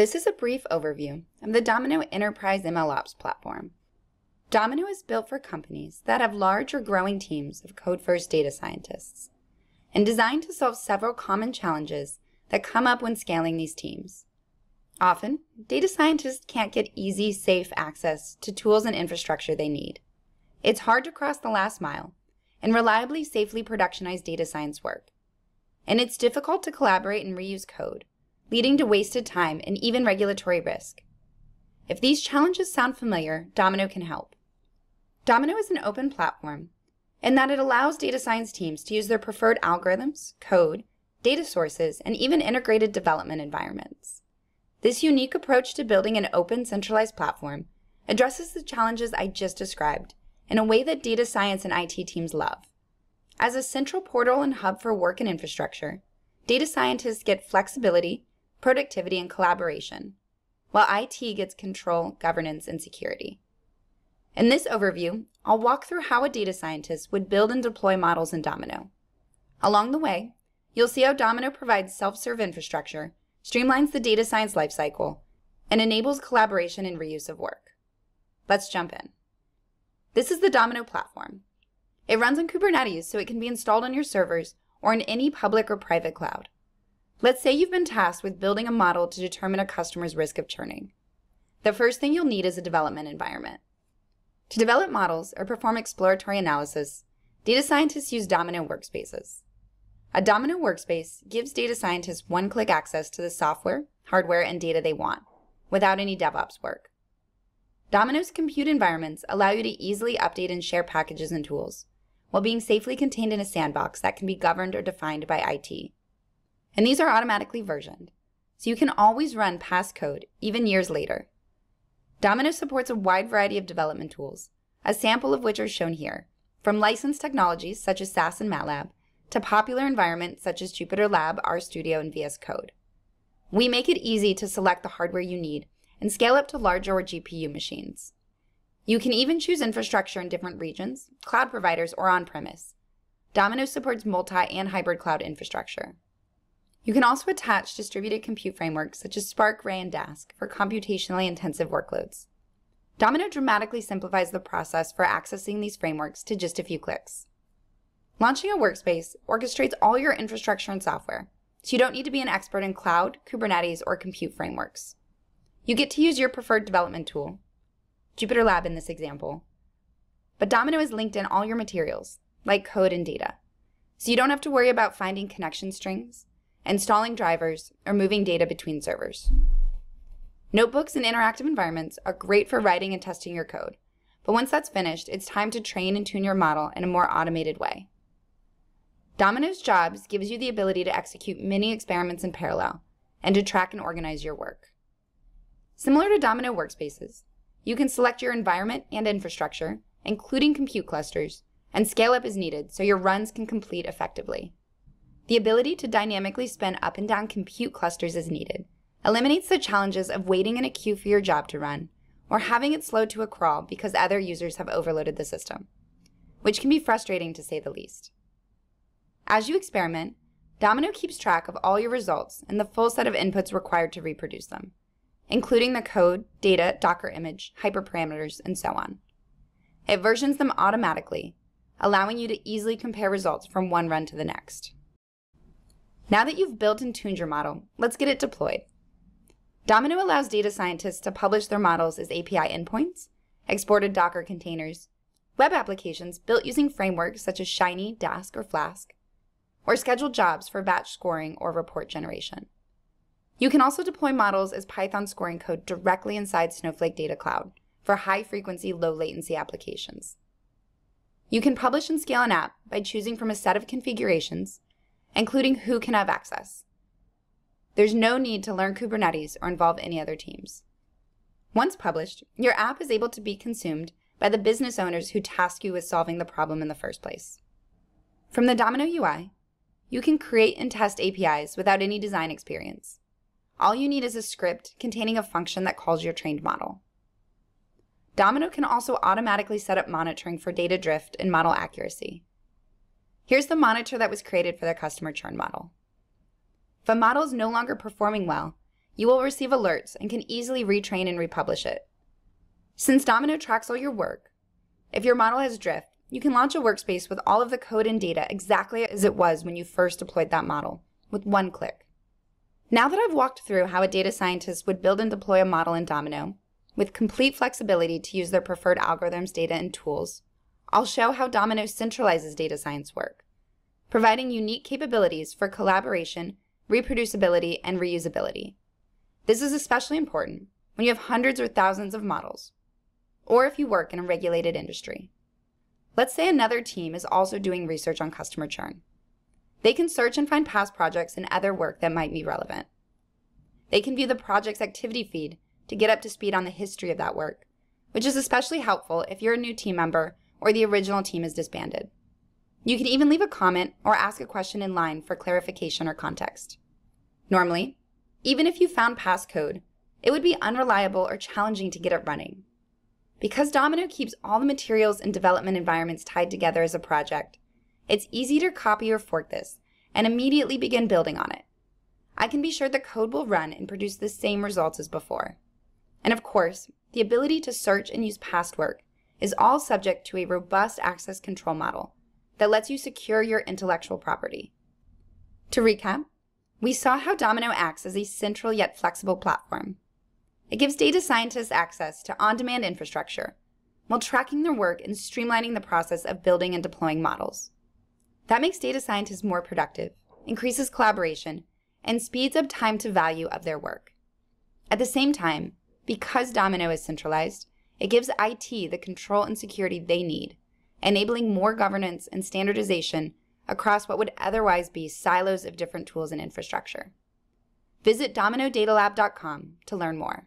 This is a brief overview of the Domino Enterprise MLOps platform. Domino is built for companies that have large or growing teams of code-first data scientists and designed to solve several common challenges that come up when scaling these teams. Often, data scientists can't get easy, safe access to tools and infrastructure they need. It's hard to cross the last mile and reliably, safely productionize data science work. And it's difficult to collaborate and reuse code leading to wasted time and even regulatory risk. If these challenges sound familiar, Domino can help. Domino is an open platform in that it allows data science teams to use their preferred algorithms, code, data sources, and even integrated development environments. This unique approach to building an open, centralized platform addresses the challenges I just described in a way that data science and IT teams love. As a central portal and hub for work and infrastructure, data scientists get flexibility productivity, and collaboration, while IT gets control, governance, and security. In this overview, I'll walk through how a data scientist would build and deploy models in Domino. Along the way, you'll see how Domino provides self-serve infrastructure, streamlines the data science lifecycle, and enables collaboration and reuse of work. Let's jump in. This is the Domino platform. It runs on Kubernetes so it can be installed on your servers or in any public or private cloud. Let's say you've been tasked with building a model to determine a customer's risk of churning. The first thing you'll need is a development environment. To develop models or perform exploratory analysis, data scientists use Domino workspaces. A Domino workspace gives data scientists one-click access to the software, hardware, and data they want, without any DevOps work. Domino's compute environments allow you to easily update and share packages and tools, while being safely contained in a sandbox that can be governed or defined by IT. And these are automatically versioned, so you can always run past code, even years later. Domino supports a wide variety of development tools, a sample of which are shown here, from licensed technologies such as SAS and MATLAB, to popular environments such as JupyterLab, RStudio, and VS Code. We make it easy to select the hardware you need and scale up to larger or GPU machines. You can even choose infrastructure in different regions, cloud providers, or on-premise. Domino supports multi and hybrid cloud infrastructure. You can also attach distributed compute frameworks such as Spark, Ray, and Dask for computationally intensive workloads. Domino dramatically simplifies the process for accessing these frameworks to just a few clicks. Launching a workspace orchestrates all your infrastructure and software, so you don't need to be an expert in cloud, Kubernetes, or compute frameworks. You get to use your preferred development tool, JupyterLab in this example, but Domino is linked in all your materials, like code and data, so you don't have to worry about finding connection strings, installing drivers, or moving data between servers. Notebooks and interactive environments are great for writing and testing your code, but once that's finished, it's time to train and tune your model in a more automated way. Domino's Jobs gives you the ability to execute many experiments in parallel and to track and organize your work. Similar to Domino workspaces, you can select your environment and infrastructure, including compute clusters, and scale up as needed so your runs can complete effectively. The ability to dynamically spin up and down compute clusters as needed eliminates the challenges of waiting in a queue for your job to run or having it slowed to a crawl because other users have overloaded the system, which can be frustrating to say the least. As you experiment, Domino keeps track of all your results and the full set of inputs required to reproduce them, including the code, data, Docker image, hyperparameters, and so on. It versions them automatically, allowing you to easily compare results from one run to the next. Now that you've built and tuned your model, let's get it deployed. Domino allows data scientists to publish their models as API endpoints, exported Docker containers, web applications built using frameworks such as Shiny, Dash, or Flask, or scheduled jobs for batch scoring or report generation. You can also deploy models as Python scoring code directly inside Snowflake Data Cloud for high-frequency, low-latency applications. You can publish and scale an app by choosing from a set of configurations including who can have access. There's no need to learn Kubernetes or involve any other teams. Once published, your app is able to be consumed by the business owners who task you with solving the problem in the first place. From the Domino UI, you can create and test APIs without any design experience. All you need is a script containing a function that calls your trained model. Domino can also automatically set up monitoring for data drift and model accuracy. Here's the monitor that was created for the customer churn model. If a model is no longer performing well, you will receive alerts and can easily retrain and republish it. Since Domino tracks all your work, if your model has drift, you can launch a workspace with all of the code and data exactly as it was when you first deployed that model, with one click. Now that I've walked through how a data scientist would build and deploy a model in Domino, with complete flexibility to use their preferred algorithms, data, and tools, I'll show how Domino centralizes data science work, providing unique capabilities for collaboration, reproducibility, and reusability. This is especially important when you have hundreds or thousands of models, or if you work in a regulated industry. Let's say another team is also doing research on customer churn. They can search and find past projects and other work that might be relevant. They can view the project's activity feed to get up to speed on the history of that work, which is especially helpful if you're a new team member or the original team is disbanded. You can even leave a comment or ask a question in line for clarification or context. Normally, even if you found past code, it would be unreliable or challenging to get it running. Because Domino keeps all the materials and development environments tied together as a project, it's easy to copy or fork this and immediately begin building on it. I can be sure the code will run and produce the same results as before. And of course, the ability to search and use past work is all subject to a robust access control model that lets you secure your intellectual property. To recap, we saw how Domino acts as a central yet flexible platform. It gives data scientists access to on-demand infrastructure while tracking their work and streamlining the process of building and deploying models. That makes data scientists more productive, increases collaboration, and speeds up time to value of their work. At the same time, because Domino is centralized, it gives IT the control and security they need, enabling more governance and standardization across what would otherwise be silos of different tools and infrastructure. Visit dominodatalab.com to learn more.